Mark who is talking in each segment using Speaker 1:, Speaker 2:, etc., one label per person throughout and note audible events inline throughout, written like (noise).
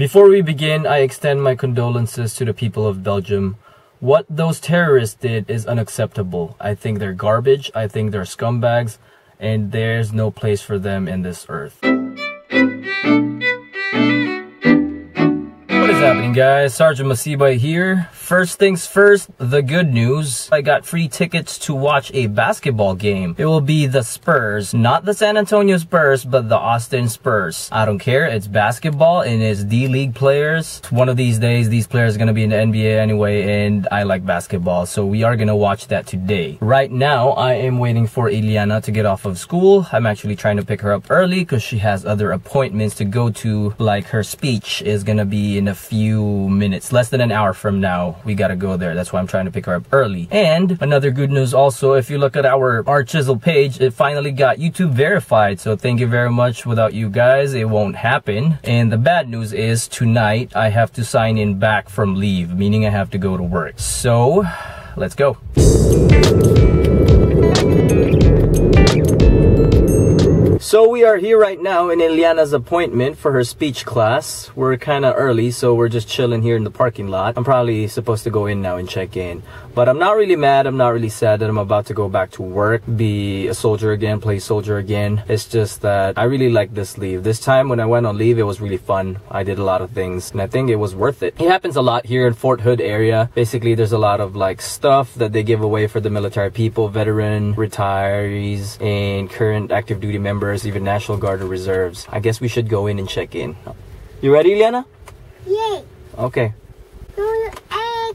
Speaker 1: Before we begin, I extend my condolences to the people of Belgium. What those terrorists did is unacceptable. I think they're garbage, I think they're scumbags, and there's no place for them in this earth. Happening guys? Sergeant Masibay here. First things first, the good news. I got free tickets to watch a basketball game. It will be the Spurs, not the San Antonio Spurs, but the Austin Spurs. I don't care, it's basketball and it's D-League players. One of these days, these players are gonna be in the NBA anyway, and I like basketball, so we are gonna watch that today. Right now, I am waiting for Iliana to get off of school. I'm actually trying to pick her up early because she has other appointments to go to, like her speech is gonna be in a few minutes, less than an hour from now we gotta go there. That's why I'm trying to pick her up early. And another good news also, if you look at our Archiezzle page, it finally got YouTube verified. So thank you very much. Without you guys, it won't happen. And the bad news is tonight I have to sign in back from leave, meaning I have to go to work. So let's go. So we are here right now in Eliana's appointment for her speech class. We're kind of early, so we're just chilling here in the parking lot. I'm probably supposed to go in now and check in. But I'm not really mad, I'm not really sad that I'm about to go back to work, be a soldier again, play soldier again. It's just that I really like this leave. This time when I went on leave, it was really fun. I did a lot of things, and I think it was worth it. It happens a lot here in Fort Hood area. Basically, there's a lot of like stuff that they give away for the military people, veteran, retirees, and current active duty members, even National Guard or reserves. I guess we should go in and check in. You ready, Liana?
Speaker 2: Yay!
Speaker 1: Okay.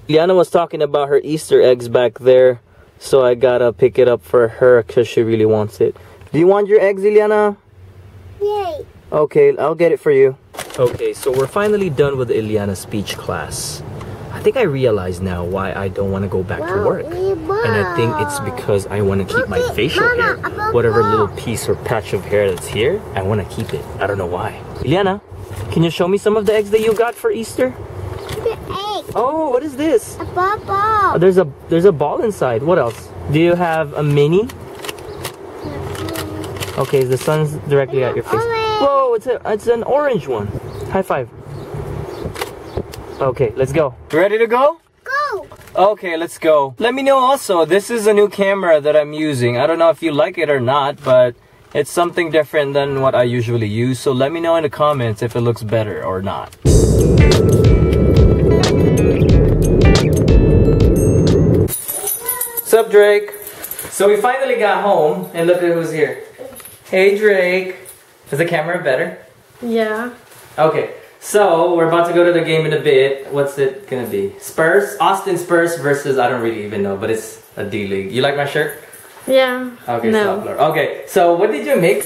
Speaker 1: Liana was talking about her Easter eggs back there, so I gotta pick it up for her because she really wants it. Do you want your eggs, Iliana?
Speaker 2: Yay!
Speaker 1: Okay, I'll get it for you. Okay, so we're finally done with Iliana speech class. I think I realize now why I don't want to go back to work. And I think it's because I want to keep my facial hair. Whatever little piece or patch of hair that's here, I want to keep it. I don't know why. Iliana, can you show me some of the eggs that you got for Easter?
Speaker 2: The egg!
Speaker 1: Oh, what is this?
Speaker 2: A
Speaker 1: Oh, there's a there's a ball inside. What else? Do you have a mini? Okay, the sun's directly at your face. Whoa, it's a it's an orange one. High five. Okay, let's go. Ready to go?
Speaker 2: Go!
Speaker 1: Okay, let's go. Let me know also, this is a new camera that I'm using. I don't know if you like it or not, but it's something different than what I usually use. So let me know in the comments if it looks better or not. What's up, Drake? So we finally got home, and look at who's here. Hey, Drake. Is the camera better?
Speaker 3: Yeah.
Speaker 1: Okay, so we're about to go to the game in a bit. What's it gonna be? Spurs? Austin Spurs versus I don't really even know, but it's a D League. You like my shirt?
Speaker 3: Yeah.
Speaker 1: Okay,
Speaker 3: No.
Speaker 1: stop, Okay, so what did you make?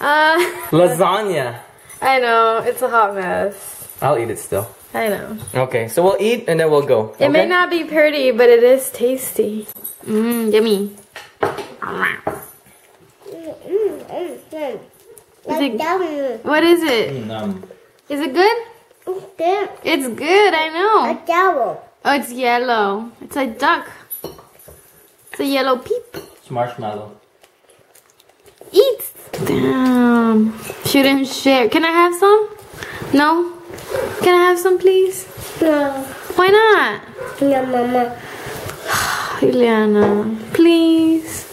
Speaker 3: Uh, (laughs)
Speaker 1: Lasagna.
Speaker 3: I know it's a hot mess.
Speaker 1: I'll eat it still.
Speaker 3: I know.
Speaker 1: Okay, so we'll eat and then we'll go.
Speaker 3: It may not be pretty, but it is tasty. Mmm, yummy. Mm, mm, mm, is it-
Speaker 2: Yum.
Speaker 3: What is it?
Speaker 1: Mm, um,
Speaker 3: Is it good?
Speaker 2: Then
Speaker 3: It's good. I know.
Speaker 2: A double.
Speaker 3: Oh, it's yellow. It's a duck. It's a yellow peep.
Speaker 1: It's marshmallow.
Speaker 3: Eat. Damn. Shouldn't share. Can I have some? No. Can I have some, please?
Speaker 2: No.
Speaker 3: Why not?
Speaker 2: No, mama. (sighs)
Speaker 3: Juliana, please.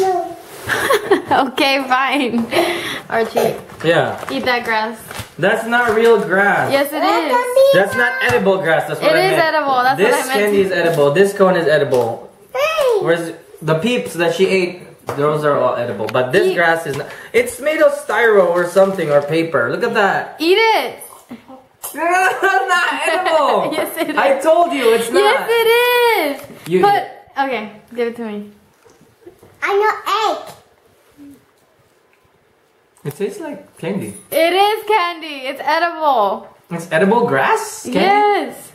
Speaker 2: No. (laughs)
Speaker 3: okay, fine. Archie,
Speaker 1: Yeah,
Speaker 3: eat that grass.
Speaker 1: That's not real grass.
Speaker 3: Yes, it is.
Speaker 1: That's not edible grass. That's what
Speaker 3: It
Speaker 1: I
Speaker 3: is
Speaker 1: meant.
Speaker 3: edible, that's what
Speaker 1: this
Speaker 3: I meant.
Speaker 1: candy is edible. This cone is edible.
Speaker 2: Hey!
Speaker 1: Whereas the peeps that she ate, those are all edible. But this
Speaker 3: Eat.
Speaker 1: grass is not. It's made of styro or something or paper. Look at that.
Speaker 3: Eat it. (laughs)
Speaker 1: not edible. (laughs)
Speaker 3: yes, it is.
Speaker 1: I told you it's not.
Speaker 3: yes, it is.
Speaker 1: You
Speaker 3: But okay, give it to me.
Speaker 2: I know egg.
Speaker 1: It tastes like candy.
Speaker 3: It is candy. It's edible.
Speaker 1: It's edible grass. Candy?
Speaker 3: Yes.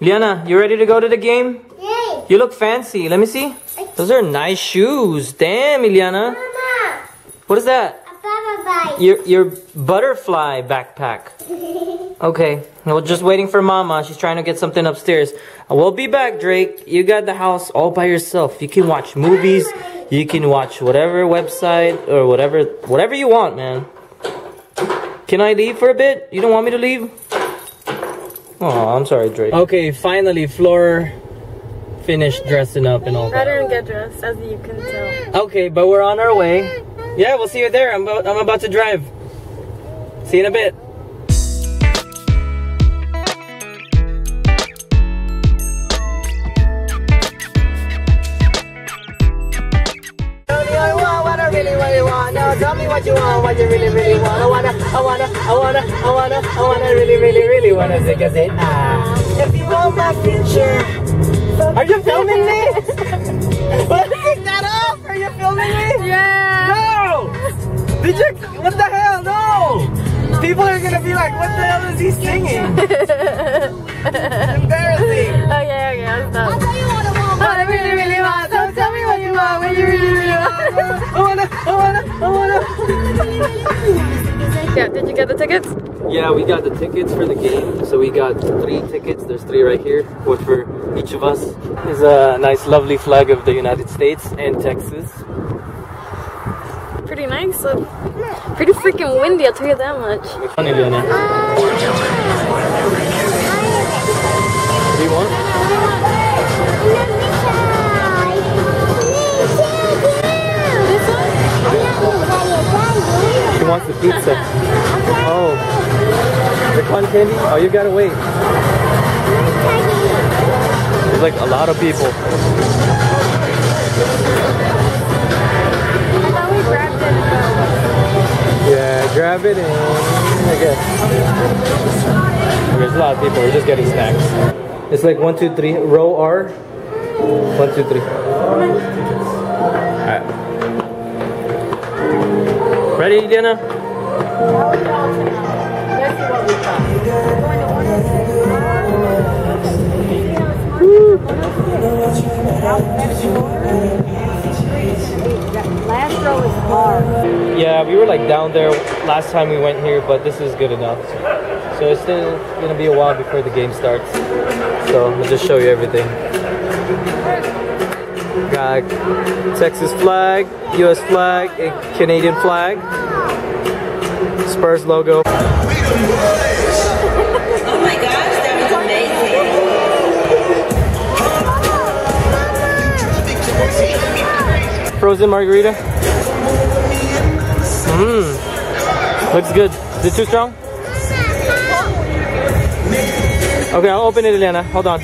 Speaker 1: Liana, you ready to go to the game?
Speaker 2: Yay!
Speaker 1: You look fancy. Let me see. Those are nice shoes. Damn, Iliana.
Speaker 2: Mama!
Speaker 1: What is that?
Speaker 2: A baba.
Speaker 1: Your your butterfly backpack. (laughs) Okay, we're just waiting for Mama. She's trying to get something upstairs. We'll be back, Drake. You got the house all by yourself. You can watch movies. You can watch whatever website or whatever whatever you want, man. Can I leave for a bit? You don't want me to leave? Oh, I'm sorry, Drake. Okay, finally, Floor finished dressing up and all
Speaker 3: I
Speaker 1: that.
Speaker 3: didn't get dressed, as you can tell.
Speaker 1: Okay, but we're on our way. Yeah, we'll see you there. I'm about, I'm about to drive. See you in a bit. What you want, what you really, really want. I wanna, I wanna, I wanna, I wanna, I wanna, really, really, really wanna take a sit. Ah, if you want my future. Are you filming me? (laughs) What? That off! Are you filming me?
Speaker 3: Yeah!
Speaker 1: No! Did you? What the hell? No! People are gonna be like, what the hell is he singing? (laughs)
Speaker 3: tickets?
Speaker 1: Yeah, we got the tickets for the game. So we got three tickets. There's three right here. One for each of us. There's a nice, lovely flag of the United States and Texas.
Speaker 3: Pretty nice. Pretty freaking windy, I'll tell you that much.
Speaker 1: Funny, Luna. Do you want? Wants the pizza. Oh. The cotton candy? Oh, you gotta wait. There's like a lot of people. Yeah, grab it and I guess. There's a lot of people, we're just getting snacks. It's like one, two, three. Row R. One, two, three. Alright. Ready,
Speaker 3: is hard.
Speaker 1: Yeah, we were like down there last time we went here, but this is good enough. So it's still gonna be a while before the game starts. So I'll just show you everything. Got Texas flag, US flag, and Canadian flag. Spurs logo.
Speaker 4: Oh my gosh, that was amazing.
Speaker 1: Frozen margarita. Mmm. Looks good. Is it too strong? Okay, I'll open it, Elena. Hold on.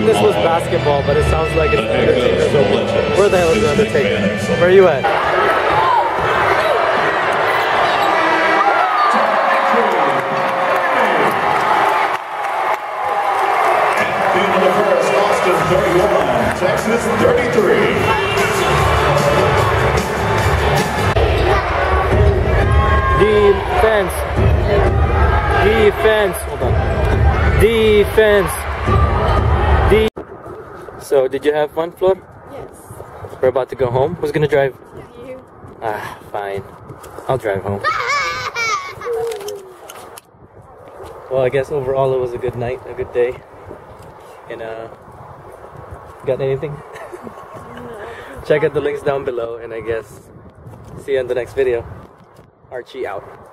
Speaker 1: Thought this was basketball, but it sounds like it's the Undertaker's open. Where the hell is the Undertaker? Where are you at?
Speaker 5: Team of the first, Austin 31, Texas 33.
Speaker 1: Defense. Defense. Hold on. Defense. So, did you have fun, Flor?
Speaker 3: Yes.
Speaker 1: We're about to go home. Who's gonna drive?
Speaker 3: You.
Speaker 1: Ah, fine. I'll drive home. (laughs) Well, I guess overall it was a good night, a good day. And, uh, got anything? (laughs) Check out the links down below, and I guess see you in the next video. Archie out.